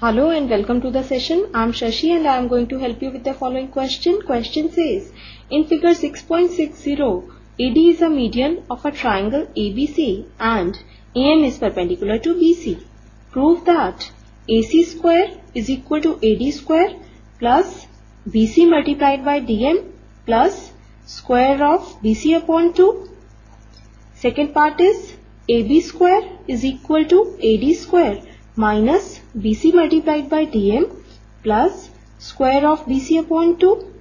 Hello and welcome to the session. I am Shashi and I am going to help you with the following question. Question says, in figure 6.60, AD is a median of a triangle ABC and AM is perpendicular to BC. Prove that AC square is equal to AD square plus BC multiplied by DM plus square of BC upon 2. Second part is AB square is equal to AD square minus BC multiplied by DM plus square of BC upon 2.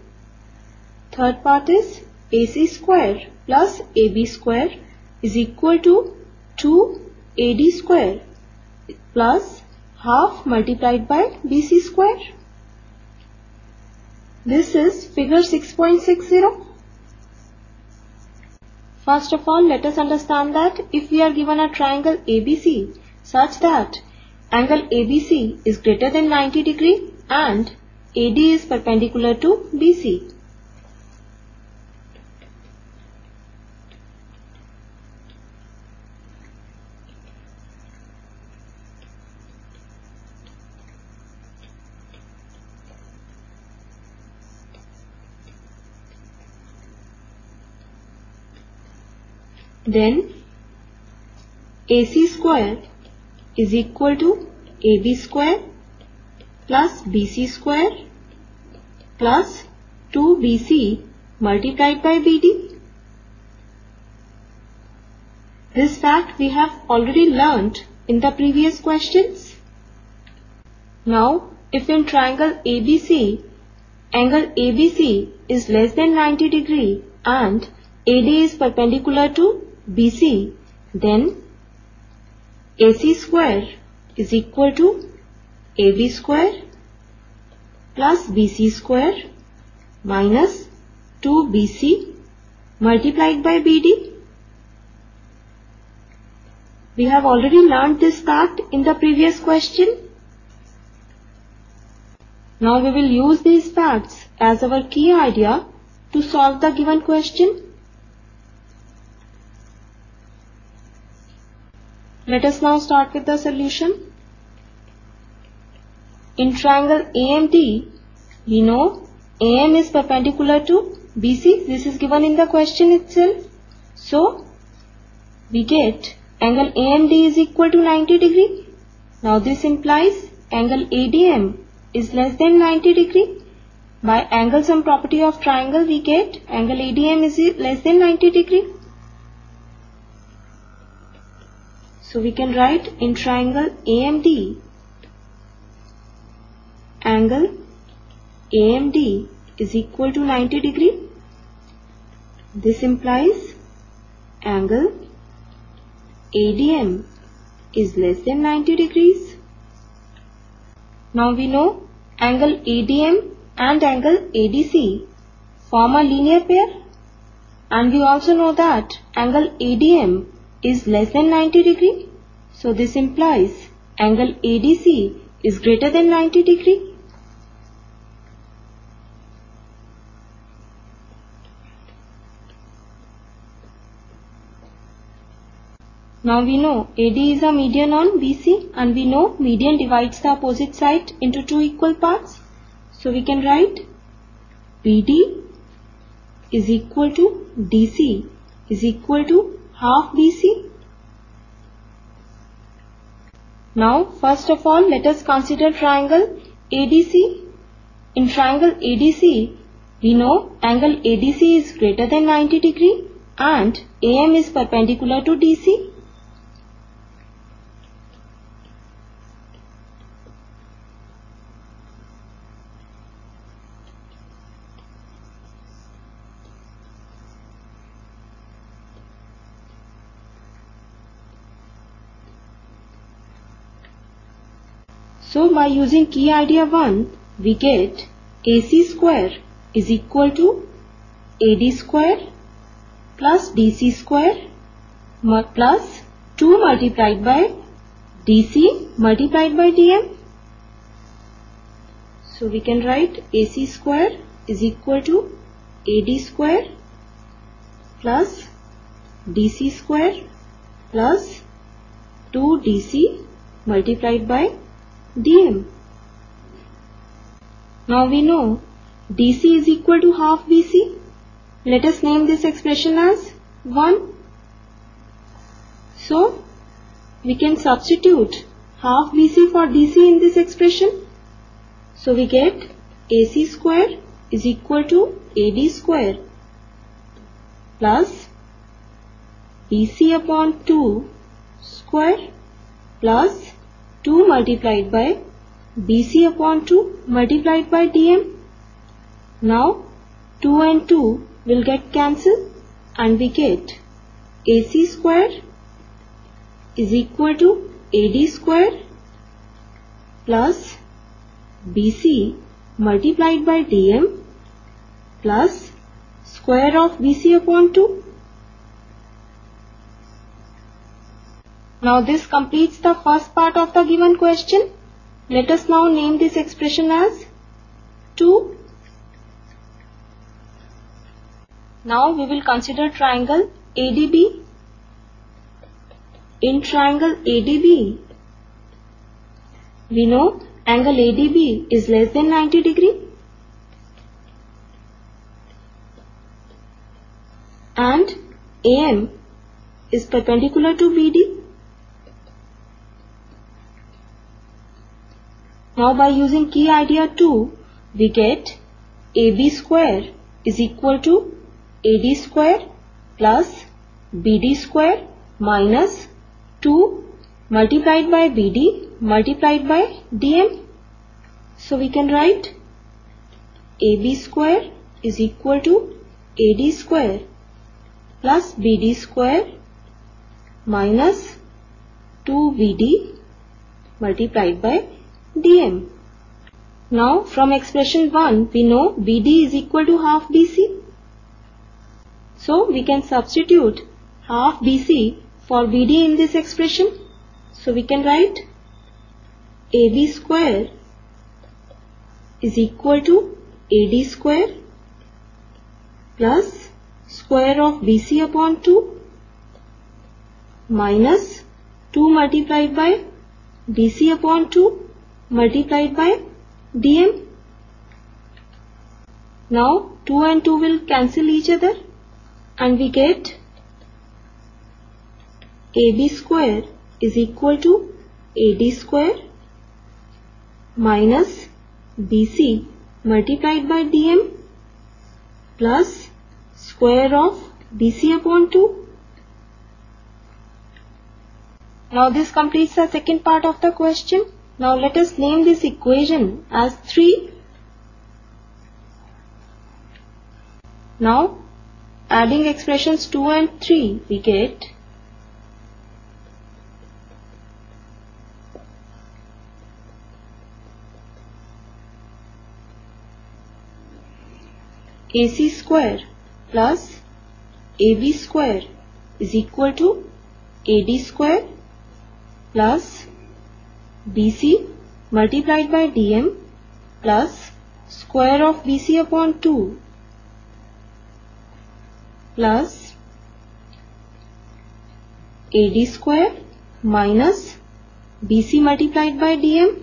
Third part is AC square plus AB square is equal to 2 AD square plus half multiplied by BC square. This is figure 6.60. First of all, let us understand that if we are given a triangle ABC such that angle ABC is greater than 90 degree and AD is perpendicular to BC. Then AC square is equal to AB square plus BC square plus 2BC multiplied by BD. This fact we have already learnt in the previous questions. Now, if in triangle ABC, angle ABC is less than 90 degree and AD is perpendicular to BC, then AC square is equal to AB square plus BC square minus 2BC multiplied by BD. We have already learned this fact in the previous question. Now we will use these facts as our key idea to solve the given question. Let us now start with the solution. In triangle AMD, we know AM is perpendicular to BC. This is given in the question itself. So, we get angle AMD is equal to 90 degree. Now this implies angle ADM is less than 90 degree. By angle sum property of triangle we get angle ADM is less than 90 degree. So we can write in triangle AMD angle AMD is equal to 90 degree. This implies angle ADM is less than 90 degrees. Now we know angle ADM and angle ADC form a linear pair and we also know that angle ADM is less than 90 degree. So this implies angle ADC is greater than 90 degree. Now we know AD is a median on BC and we know median divides the opposite side into two equal parts. So we can write BD is equal to DC is equal to half BC. Now first of all let us consider triangle ADC. In triangle ADC we know angle ADC is greater than 90 degree and AM is perpendicular to DC. So by using key idea 1, we get AC square is equal to AD square plus DC square plus 2 multiplied by DC multiplied by DM. So we can write AC square is equal to AD square plus DC square plus 2DC multiplied by dm. Now we know DC is equal to half BC. Let us name this expression as 1. So, we can substitute half BC for DC in this expression. So, we get AC square is equal to AD square plus BC upon 2 square plus 2 multiplied by BC upon 2 multiplied by DM. Now 2 and 2 will get cancelled and we get AC square is equal to AD square plus BC multiplied by DM plus square of BC upon 2. Now this completes the first part of the given question. Let us now name this expression as 2. Now we will consider triangle ADB. In triangle ADB, we know angle ADB is less than 90 degree and AM is perpendicular to BD. Now by using key idea 2, we get AB square is equal to AD square plus BD square minus 2 multiplied by BD multiplied by DM. So we can write AB square is equal to AD square plus BD square minus 2BD multiplied by DM. Now from expression 1 we know BD is equal to half BC. So we can substitute half BC for BD in this expression. So we can write AB square is equal to AD square plus square of BC upon 2 minus 2 multiplied by BC upon 2 multiplied by dm. Now 2 and 2 will cancel each other and we get AB square is equal to AD square minus BC multiplied by DM plus square of BC upon 2. Now this completes the second part of the question. Now let us name this equation as 3. Now adding expressions 2 and 3 we get AC square plus AB square is equal to AD square plus BC multiplied by DM plus square of BC upon 2 plus AD square minus BC multiplied by DM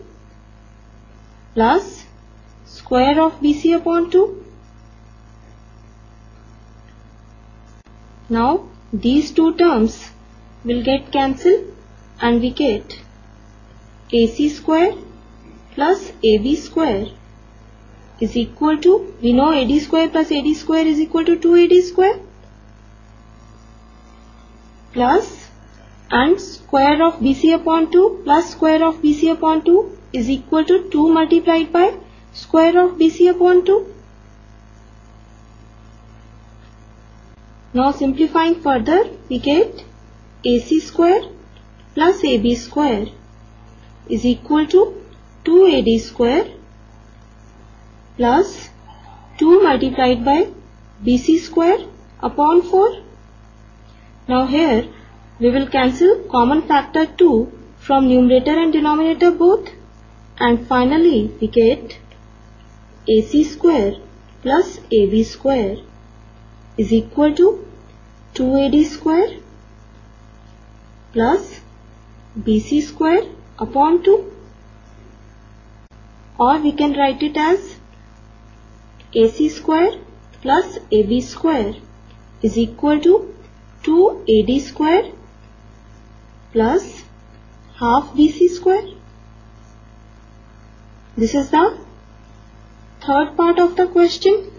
plus square of BC upon 2. Now these two terms will get cancelled and we get AC square plus AB square is equal to, we know AD square plus AD square is equal to 2AD square plus and square of BC upon 2 plus square of BC upon 2 is equal to 2 multiplied by square of BC upon 2. Now simplifying further we get AC square plus AB square is equal to 2AD square plus 2 multiplied by BC square upon 4. Now here we will cancel common factor 2 from numerator and denominator both and finally we get AC square plus AB square is equal to 2AD square plus BC square upon 2 or we can write it as AC square plus AB square is equal to 2AD square plus half BC square. This is the third part of the question.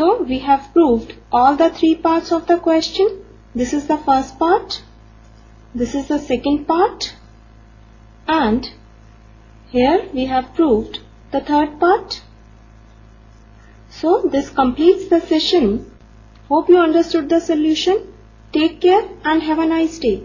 So we have proved all the three parts of the question. This is the first part. This is the second part. And here we have proved the third part. So this completes the session. Hope you understood the solution. Take care and have a nice day.